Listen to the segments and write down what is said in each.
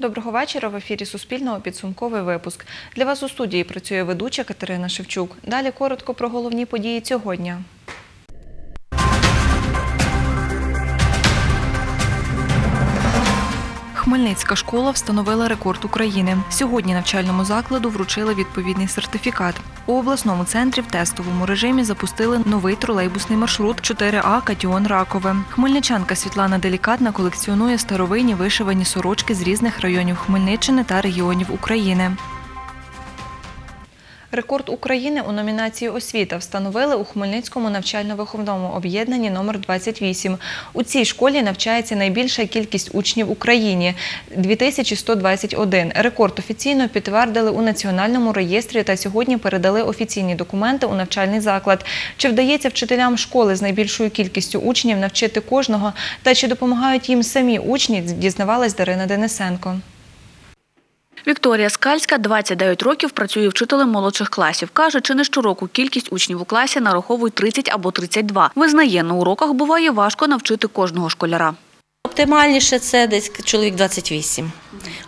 Доброго вечора. В ефірі Суспільного підсумковий випуск. Для вас у студії працює ведуча Катерина Шевчук. Далі коротко про головні події цього Хмельницька школа встановила рекорд України. Сьогодні навчальному закладу вручили відповідний сертифікат. У обласному центрі в тестовому режимі запустили новий тролейбусний маршрут 4А Катіон Ракове. Хмельничанка Світлана Делікатна колекціонує старовинні вишивані сорочки з різних районів Хмельниччини та регіонів України. Рекорд України у номінації освіта встановили у Хмельницькому навчально-виховному об'єднанні номер 28. У цій школі навчається найбільша кількість учнів в Україні 2121. Рекорд офіційно підтвердили у національному реєстрі та сьогодні передали офіційні документи у навчальний заклад. Чи вдається вчителям школи з найбільшою кількістю учнів навчити кожного та чи допомагають їм самі учні, дізнавалась Дарина Денисенко. Вікторія Скальська 29 років працює вчителем молодших класів. Каже, чи не щороку кількість учнів у класі нараховують 30 або 32. Визнає, на уроках буває важко навчити кожного школяра. Оптимальніше це десь чоловік 28.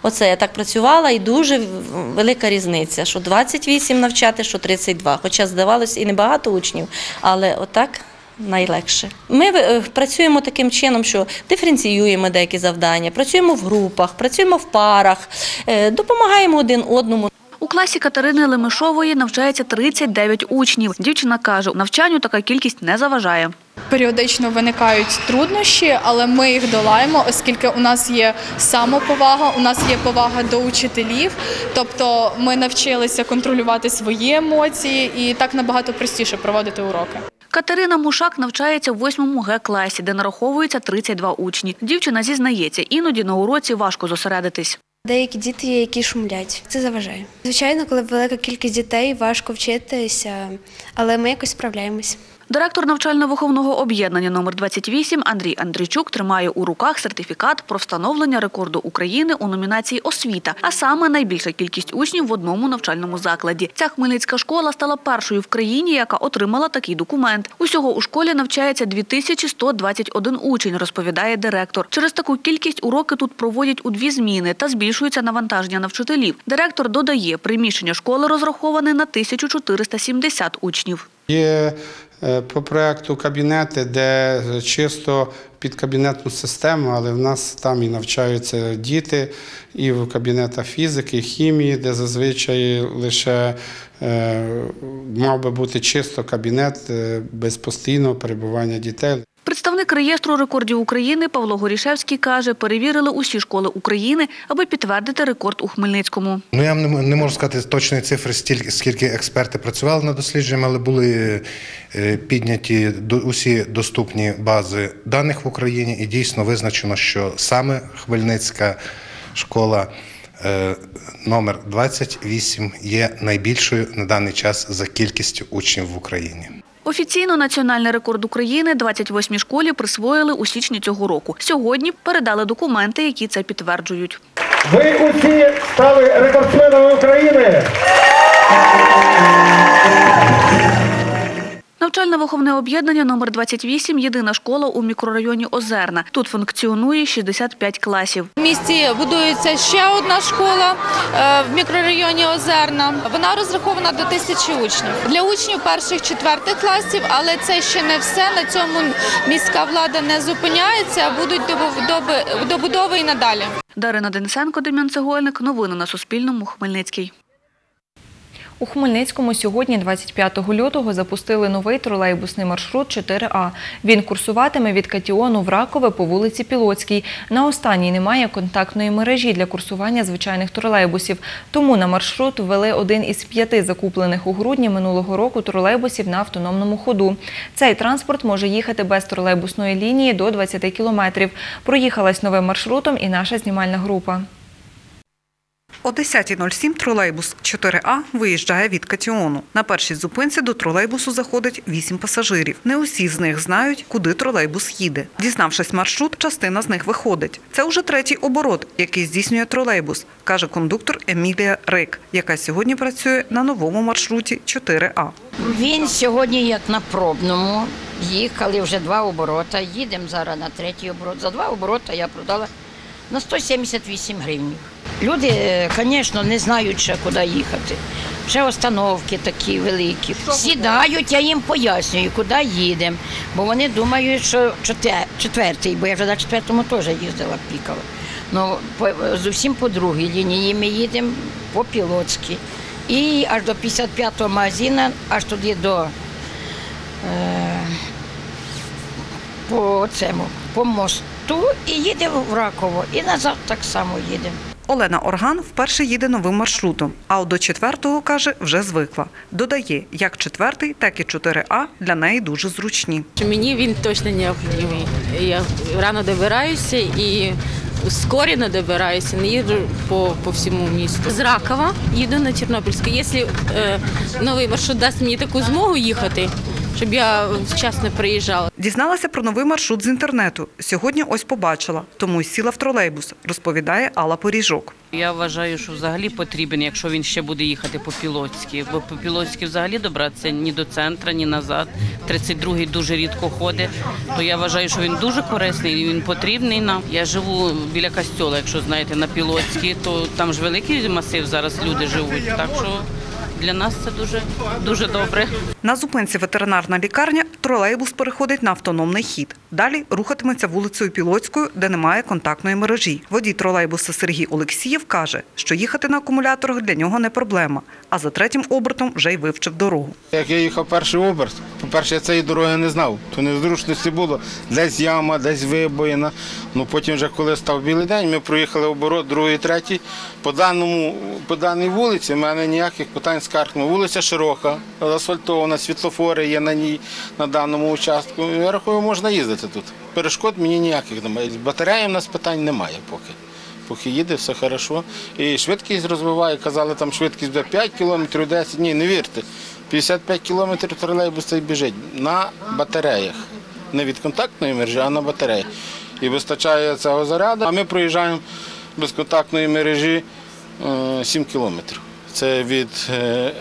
Оце я так працювала і дуже велика різниця, що 28 навчати, що 32. Хоча здавалось і небагато учнів, але отак найлегше. Ми е, працюємо таким чином, що диференціюємо деякі завдання, працюємо в групах, працюємо в парах, е, допомагаємо один одному. У класі Катерини Лемешової навчається 39 учнів. Дівчина каже, навчанню така кількість не заважає. Періодично виникають труднощі, але ми їх долаємо, оскільки у нас є самоповага, у нас є повага до учителів. Тобто ми навчилися контролювати свої емоції і так набагато простіше проводити уроки. Катерина Мушак навчається в 8 Г-класі, де нараховується 32 учні. Дівчина зізнається, іноді на уроці важко зосередитись. Деякі діти є, які шумлять. Це заважає. Звичайно, коли велика кількість дітей, важко вчитися, але ми якось справляємось. Директор навчально-виховного об'єднання номер 28 Андрій Андрійчук тримає у руках сертифікат про встановлення рекорду України у номінації освіта, а саме найбільша кількість учнів в одному навчальному закладі. Ця хмельницька школа стала першою в країні, яка отримала такий документ. Усього у школі навчається 2121 учень, розповідає директор. Через таку кількість уроки тут проводять у дві зміни та збільшується навантаження на вчителів. Директор додає, приміщення школи розраховане на 1470 учнів. Є е, по проекту кабінети, де чисто під кабінетну систему, але в нас там і навчаються діти, і в кабінетах фізики, хімії, де зазвичай лише е, мав би бути чисто кабінет е, без постійного перебування дітей. Представник реєстру рекордів України Павло Горішевський каже, перевірили усі школи України, аби підтвердити рекорд у Хмельницькому. Ну я не можу сказати точної цифри, стільки скільки експерти працювали над дослідженням, але були е, підняті усі доступні бази даних в Україні, і дійсно визначено, що саме Хмельницька школа е, номер 28 є найбільшою на даний час за кількістю учнів в Україні. Офіційно національний рекорд України 28-й школі присвоїли у січні цього року. Сьогодні передали документи, які це підтверджують. Ви усі стали рекордсменами України. Навчально-виховне об'єднання номер 28 – єдина школа у мікрорайоні Озерна. Тут функціонує 65 класів. В місті будується ще одна школа е, в мікрорайоні Озерна. Вона розрахована до тисячі учнів. Для учнів перших четвертих класів, але це ще не все. На цьому міська влада не зупиняється, а будуть добудови- добудови і надалі. Дарина Денисенко, Дем'ян Цегольник. Новини на Суспільному. Хмельницький. У Хмельницькому сьогодні, 25 лютого, запустили новий тролейбусний маршрут 4А. Він курсуватиме від Катіону в Ракове по вулиці Пілоцькій. На останній немає контактної мережі для курсування звичайних тролейбусів. Тому на маршрут ввели один із п'яти закуплених у грудні минулого року тролейбусів на автономному ходу. Цей транспорт може їхати без тролейбусної лінії до 20 кілометрів. Проїхалась новим маршрутом і наша знімальна група. О 10.07 тролейбус 4А виїжджає від Катіону. На першій зупинці до тролейбусу заходить 8 пасажирів. Не усі з них знають, куди тролейбус їде. Дізнавшись маршрут, частина з них виходить. Це уже третій оборот, який здійснює тролейбус, каже кондуктор Емілія Рик, яка сьогодні працює на новому маршруті 4А. Він сьогодні як на пробному. Їхали вже два оборота. Їдемо зараз на третій оборот. За два оборота я продала на 178 гривень. Люди, звісно, не знають ще, куди їхати. Ще остановки такі великі. Сідають, я їм пояснюю, куди їдемо. Бо вони думають, що четвертий, бо я вже на четвертому теж їздила, пікала. Ну, по- зовсім по другій лінії ми їдемо по Пілоцькій. І аж до 55-го магазину, аж туди до е, по цьому, по мосту і їдемо в Раково. І назад так само їдемо. Олена Орган вперше їде новим маршрутом, а от до четвертого, каже, вже звикла. Додає, як четвертий, так і 4А для неї дуже зручні. Мені він точно необхідний. Я рано добираюся і скоріно добираюся, не їду по, по всьому місту. З Ракова їду на Тернопільську. Якщо е, новий маршрут дасть мені таку змогу їхати, щоб я вчасно приїжджала. Дізналася про новий маршрут з інтернету. Сьогодні ось побачила, тому й сіла в тролейбус, розповідає Алла Поріжок. Я вважаю, що взагалі потрібен, якщо він ще буде їхати по Пілоцькій. Бо по Пілоцькій взагалі добратися ні до центра, ні назад. 32-й дуже рідко ходить. То я вважаю, що він дуже корисний, і він потрібний нам. Я живу біля костьола, якщо знаєте, на Пілоцькій, то там ж великий масив зараз люди живуть. Так що для нас це дуже дуже добре. На зупинці ветеринарна лікарня тролейбус переходить на автономний хід. Далі рухатиметься вулицею Пілоцькою, де немає контактної мережі. Водій тролейбуса Сергій Олексієв каже, що їхати на акумуляторах для нього не проблема, а за третім обертом вже й вивчив дорогу. Як я їхав перший оберт, по-перше, я цієї дороги не знав. То незручності було. Десь яма, десь вибоїна. Ну потім, вже коли став білий день, ми проїхали оборот, другий, третій. По даному, по даній вулиці в мене ніяких питань скарг. Вулиця широка, асфальтована, світлофори є на ній на даному участку. Я рахую, можна їздити тут. Перешкод мені ніяких немає. Батареї в нас питань немає поки. Поки їде, все хорошо. І швидкість розвиває. Казали, там швидкість буде 5 кілометрів, 10. Ні, не вірте. 55 кілометрів тролейбус цей біжить на батареях. Не від контактної мережі, а на батареї. І вистачає цього заряду. А ми проїжджаємо без контактної мережі е, 7 кілометрів. Це від е,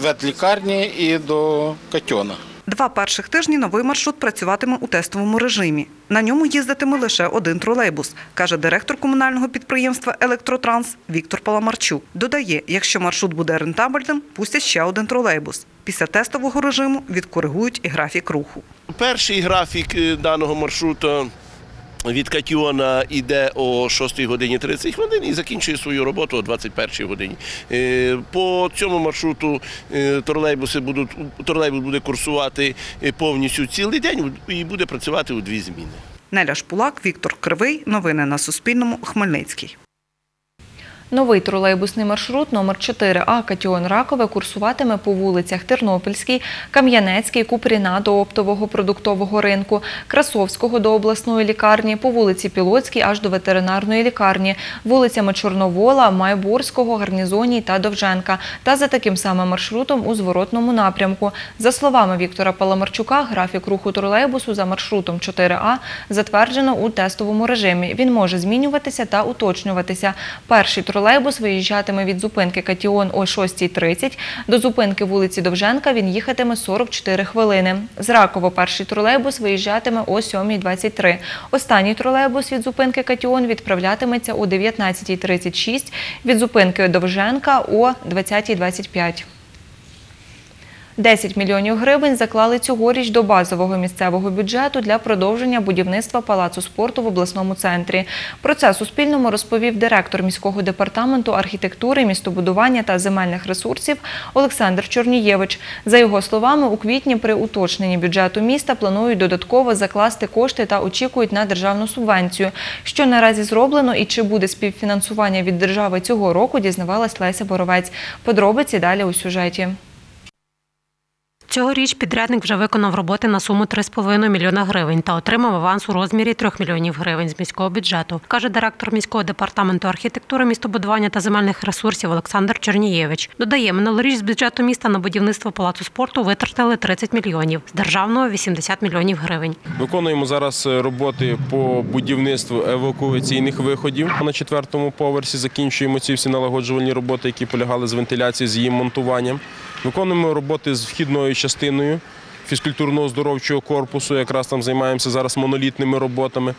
ветлікарні і до Катьона. Два перших тижні новий маршрут працюватиме у тестовому режимі. На ньому їздитиме лише один тролейбус, каже директор комунального підприємства Електротранс Віктор Паламарчук. Додає, якщо маршрут буде рентабельним, пустять ще один тролейбус. Після тестового режиму відкоригують і графік руху. Перший графік е, даного маршруту від Катіона йде о 6 годині 30 хвилин і закінчує свою роботу о 21 годині. Е, По цьому маршруту е, тролейбуси будуть, тролейбус буде курсувати е, повністю цілий день і буде працювати у дві зміни. Неля Шпулак, Віктор Кривий. Новини на Суспільному. Хмельницький. Новий тролейбусний маршрут номер 4А Катіон Ракове курсуватиме по вулицях Тернопільській, Кам'янецькій, Купріна до оптового продуктового ринку, Красовського до обласної лікарні, по вулиці Пілоцькій аж до ветеринарної лікарні, вулицями Чорновола, Майборського, Гарнізоній та Довженка та за таким самим маршрутом у зворотному напрямку. За словами Віктора Паламарчука, графік руху тролейбусу за маршрутом 4А затверджено у тестовому режимі. Він може змінюватися та уточнюватися. Перший тролейбус виїжджатиме від зупинки Катіон о 6.30. До зупинки вулиці Довженка він їхатиме 44 хвилини. З Ракова перший тролейбус виїжджатиме о 7.23. Останній тролейбус від зупинки Катіон відправлятиметься о 19.36, від зупинки Довженка о 20.25. 10 мільйонів гривень заклали цьогоріч до базового місцевого бюджету для продовження будівництва палацу спорту в обласному центрі. Про це Суспільному розповів директор міського департаменту архітектури, містобудування та земельних ресурсів Олександр Чорнієвич. За його словами, у квітні при уточненні бюджету міста планують додатково закласти кошти та очікують на державну субвенцію. Що наразі зроблено і чи буде співфінансування від держави цього року, дізнавалась Леся Боровець. Подробиці далі у сюжеті. Цьогоріч підрядник вже виконав роботи на суму 3,5 мільйона гривень та отримав аванс у розмірі 3 мільйонів гривень з міського бюджету, каже директор міського департаменту архітектури, містобудування та земельних ресурсів Олександр Чернієвич. Додає, минулоріч з бюджету міста на будівництво палацу спорту витратили 30 мільйонів, з державного 80 мільйонів гривень. Виконуємо зараз е, роботи по будівництву евакуаційних виходів на четвертому поверсі. Закінчуємо ці всі налагоджувальні роботи, які полягали з вентиляцією, з її монтуванням. Виконуємо роботи з вхідною частиною фізкультурно-оздоровчого корпусу. Якраз там займаємося зараз монолітними роботами.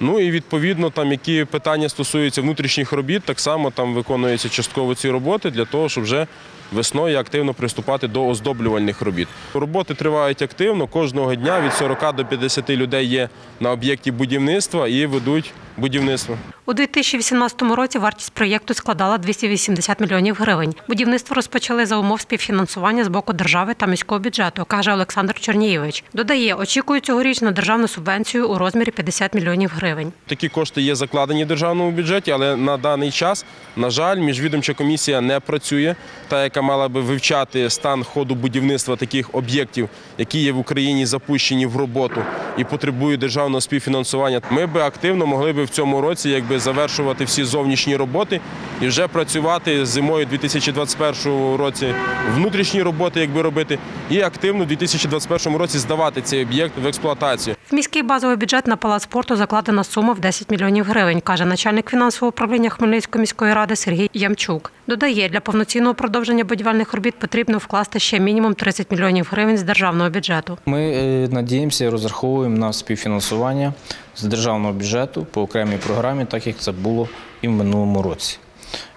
Ну і відповідно, там які питання стосуються внутрішніх робіт, так само там виконуються частково ці роботи для того, щоб вже весною активно приступати до оздоблювальних робіт. Роботи тривають активно. Кожного дня від 40 до 50 людей є на об'єкті будівництва і ведуть будівництво. У 2018 році вартість проєкту складала 280 мільйонів гривень. Будівництво розпочали за умов співфінансування з боку держави та міського бюджету, каже Олександр Чернієвич. Додає, очікують цьогоріч на державну субвенцію у розмірі 50 мільйонів гривень. Такі кошти є закладені в державному бюджеті, але на даний час, на жаль, міжвідомча комісія не працює, та яка мала би вивчати стан ходу будівництва таких об'єктів, які є в Україні запущені в роботу і потребують державного співфінансування. Ми би активно могли в цьому році якби завершувати всі зовнішні роботи і вже працювати зимою 2021 році внутрішні роботи, якби робити, і активно в 2021 році здавати цей об'єкт в експлуатацію. Міський базовий бюджет на палац спорту закладена сума в 10 мільйонів гривень, каже начальник фінансового управління Хмельницької міської ради Сергій Ямчук. Додає, для повноцінного продовження будівельних робіт потрібно вкласти ще мінімум 30 мільйонів гривень з державного бюджету. Ми е, надіємося і розраховуємо на співфінансування з державного бюджету по окремій програмі, так як це було і в минулому році.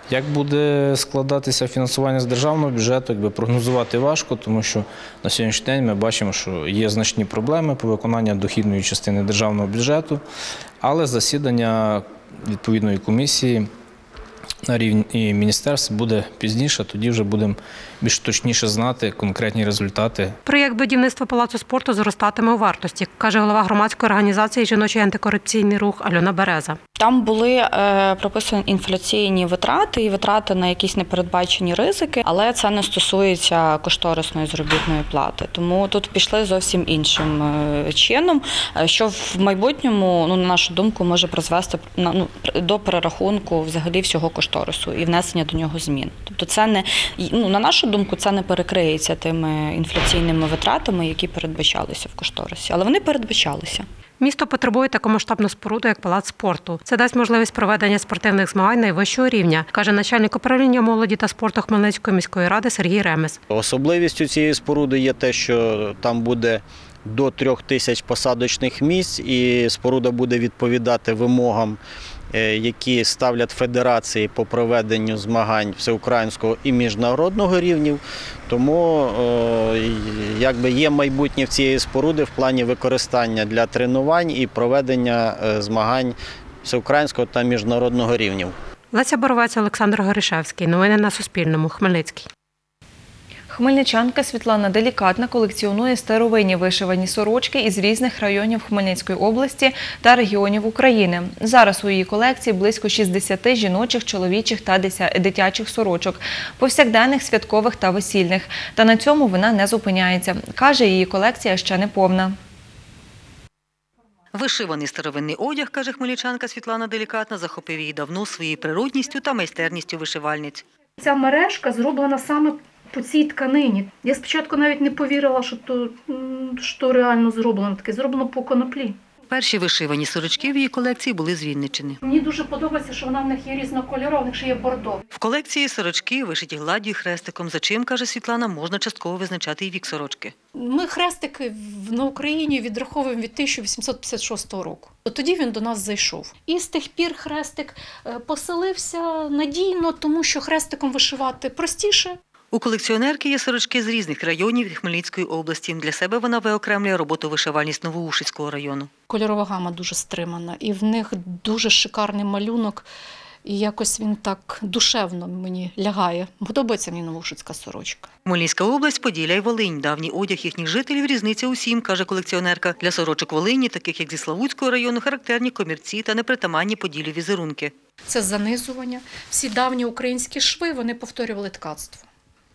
Як буде складатися фінансування з державного бюджету, якби прогнозувати важко, тому що на сьогоднішній день ми бачимо, що є значні проблеми по виконанню дохідної частини державного бюджету, але засідання відповідної комісії на рівні міністерств буде пізніше, тоді вже будемо більш точніше знати конкретні результати Проєкт будівництва палацу спорту зростатиме у вартості, каже голова громадської організації Жіночий антикорупційний рух Альона Береза. Там були е, прописані інфляційні витрати і витрати на якісь непередбачені ризики, але це не стосується кошторисної заробітної плати. Тому тут пішли зовсім іншим е, чином, е, що в майбутньому, ну на нашу думку, може призвести ну, до перерахунку взагалі всього кошторису і внесення до нього змін. Тобто, це не ну на нашу думку, це не перекриється тими інфляційними витратами, які передбачалися в кошторисі, але вони передбачалися. Місто потребує таку масштабну споруду, як палац спорту. Це дасть можливість проведення спортивних змагань найвищого рівня, каже начальник управління молоді та спорту Хмельницької міської ради Сергій Ремес. Особливістю цієї споруди є те, що там буде до трьох тисяч посадочних місць, і споруда буде відповідати вимогам, які ставлять федерації по проведенню змагань всеукраїнського і міжнародного рівнів. Тому е, якби є майбутнє в цієї споруди в плані використання для тренувань і проведення е, змагань всеукраїнського та міжнародного рівнів. Леся Боровець, Олександр Горішевський. Новини на Суспільному. Хмельницький. Хмельничанка Світлана Делікатна колекціонує старовинні вишивані сорочки із різних районів Хмельницької області та регіонів України. Зараз у її колекції близько 60 жіночих, чоловічих та дитячих сорочок, повсякденних, святкових та весільних. Та на цьому вона не зупиняється. Каже, її колекція ще не повна. Вишиваний старовинний одяг, каже хмельничанка Світлана Делікатна, захопив її давно своєю природністю та майстерністю вишивальниць. Ця мережка зроблена саме по цій тканині. Я спочатку навіть не повірила, що то що реально зроблено таке. Зроблено по коноплі. Перші вишивані сорочки в її колекції були з Вінничини. Мені дуже подобається, що вона в них є різнокольорова, в них ще є бордо. В колекції сорочки вишиті гладдю і хрестиком, за чим, каже Світлана, можна частково визначати і вік сорочки. Ми хрестики в- на Україні відраховуємо від 1856 року. От Тоді він до нас зайшов. І з тих пір хрестик е, поселився надійно, тому що хрестиком вишивати простіше. У колекціонерки є сорочки з різних районів Хмельницької області. Для себе вона виокремлює роботу вишивальність Новоушицького району. Кольорова гама дуже стримана, і в них дуже шикарний малюнок. І якось він так душевно мені лягає. Подобається мені новошицька сорочка. Хмельницька область, Поділля і Волинь. Давній одяг їхніх жителів різниця усім, каже колекціонерка. Для сорочок Волині, таких як зі Славутського району, характерні комірці та непритаманні Поділлю візерунки. Це занизування. Всі давні українські шви вони повторювали ткацтво.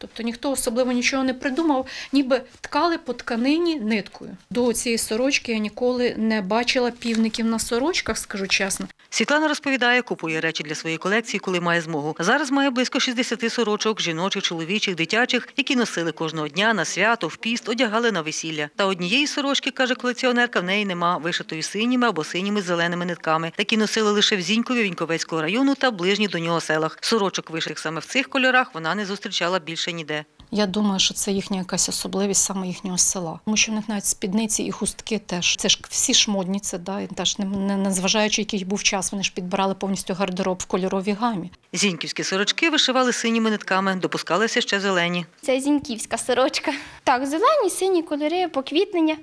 Тобто ніхто особливо нічого не придумав, ніби ткали по тканині ниткою. До цієї сорочки я ніколи не бачила півників на сорочках, скажу чесно. Світлана розповідає, купує речі для своєї колекції, коли має змогу. Зараз має близько 60 сорочок, жіночих, чоловічих, дитячих, які носили кожного дня на свято, в піст, одягали на весілля. Та однієї сорочки, каже колекціонерка, в неї нема вишитої синіми або синіми зеленими нитками. Такі носили лише в Зінькові, Віньковецького району та ближніх до нього селах. Сорочок вишитих саме в цих кольорах вона не зустрічала більше ніде. Я думаю, що це їхня якась особливість саме їхнього села. Тому що в них навіть спідниці і хустки теж. Це ж всі ж модні, це да, і теж не, не, не зважаючи, який був час, вони ж підбирали повністю гардероб в кольоровій гамі. Зіньківські сорочки вишивали синіми нитками, допускалися ще зелені. Це зіньківська сорочка. Так, зелені, сині кольори, поквітнення,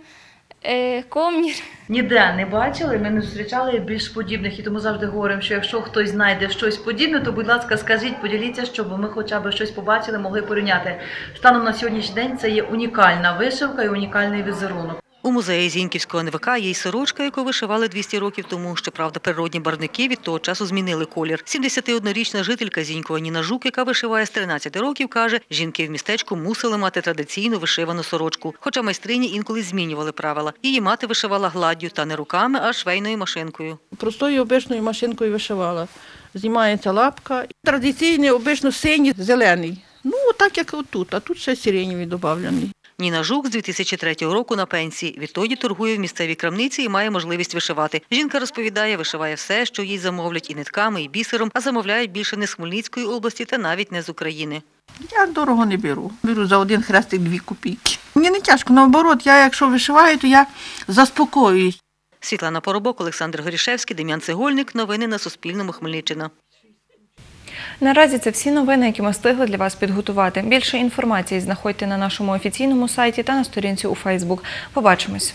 е, комір. Ніде не бачили, ми не зустрічали більш подібних, і тому завжди говоримо, що якщо хтось знайде щось подібне, то будь ласка, скажіть, поділіться, щоб ми хоча б щось побачили, могли порівняти. Станом на сьогоднішній день це є унікальна вишивка і унікальний візерунок. У музеї Зіньківського НВК є й сорочка, яку вишивали 200 років тому. Щоправда, природні барвники від того часу змінили колір. 71-річна жителька Зінькова Ніна Жук, яка вишиває з 13 років, каже, жінки в містечку мусили мати традиційну вишивану сорочку. Хоча майстрині інколи змінювали правила. Її мати вишивала гладдю та не руками, а швейною машинкою. Простою обичною машинкою вишивала. Знімається лапка. Традиційний, обично синій, зелений. Ну, так як отут, а тут ще сиренєвий додавлений. Ніна Жук з 2003 року на пенсії. Відтоді торгує в місцевій крамниці і має можливість вишивати. Жінка розповідає, вишиває все, що їй замовлять і нитками, і бісером, а замовляють більше не з Хмельницької області та навіть не з України. Я дорого не беру. Беру за один хрестик дві копійки. Мені не тяжко, наоборот, я якщо вишиваю, то я заспокоююсь. Світлана Поробок, Олександр Горішевський, Дем'ян Цегольник. Новини на Суспільному. Хмельниччина. Наразі це всі новини, які ми встигли для вас підготувати. Більше інформації знаходьте на нашому офіційному сайті та на сторінці у Фейсбук. Побачимось.